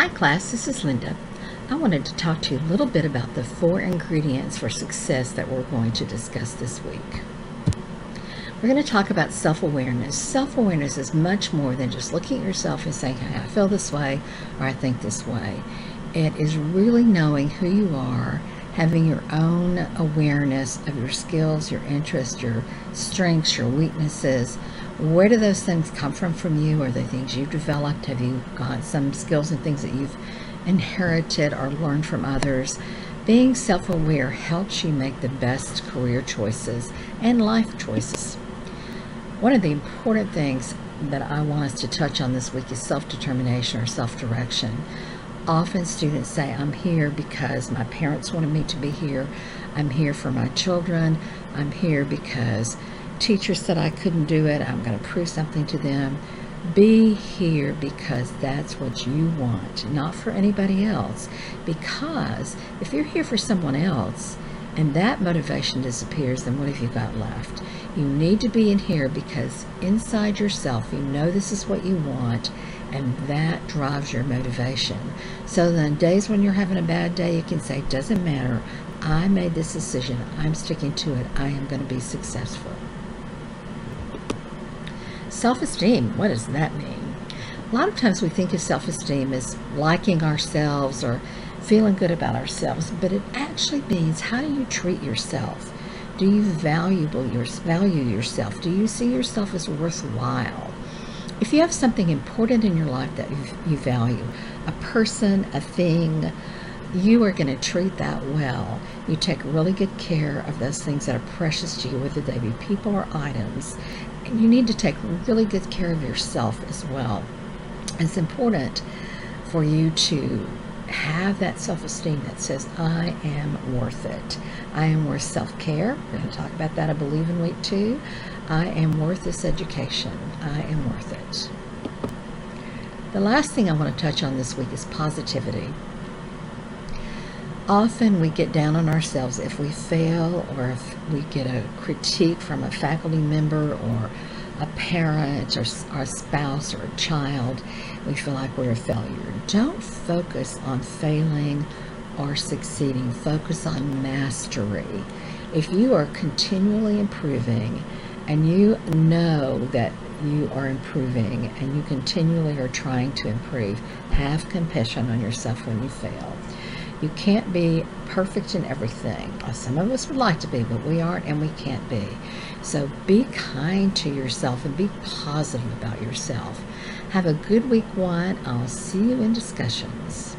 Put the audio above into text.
Hi class, this is Linda. I wanted to talk to you a little bit about the four ingredients for success that we're going to discuss this week. We're going to talk about self-awareness. Self-awareness is much more than just looking at yourself and saying, hey, I feel this way or I think this way. It is really knowing who you are, having your own awareness of your skills, your interests, your strengths, your weaknesses, where do those things come from from you? Are they things you've developed? Have you got some skills and things that you've inherited or learned from others? Being self-aware helps you make the best career choices and life choices. One of the important things that I want us to touch on this week is self-determination or self-direction. Often students say, I'm here because my parents wanted me to be here. I'm here for my children. I'm here because teacher said I couldn't do it. I'm going to prove something to them. Be here because that's what you want, not for anybody else. Because if you're here for someone else and that motivation disappears, then what have you got left? You need to be in here because inside yourself, you know this is what you want and that drives your motivation. So then days when you're having a bad day, you can say, doesn't matter. I made this decision. I'm sticking to it. I am going to be successful. Self-esteem, what does that mean? A lot of times we think of self-esteem as liking ourselves or feeling good about ourselves, but it actually means how do you treat yourself? Do you valuable your, value yourself? Do you see yourself as worthwhile? If you have something important in your life that you, value, a person, a thing, you are going to treat that well. You take really good care of those things that are precious to you, whether they be people or items, you need to take really good care of yourself as well. It's important for you to have that self-esteem that says, I am worth it. I am worth self-care. We're going to talk about that, I believe, in week two. I am worth this education. I am worth it. The last thing I want to touch on this week is positivity. Often we get down on ourselves if we fail or if we get a critique from a faculty member or a parent or, a spouse or a child. We feel like we're a failure. Don't focus on failing or succeeding. Focus on mastery. If you are continually improving and you know that you are improving and you continually are trying to improve, have compassion on yourself when you fail. You can't be perfect in everything. Some of us would like to be, but we aren't and we can't be. So be kind to yourself and be positive about yourself. Have a good week one. I'll see you in discussions.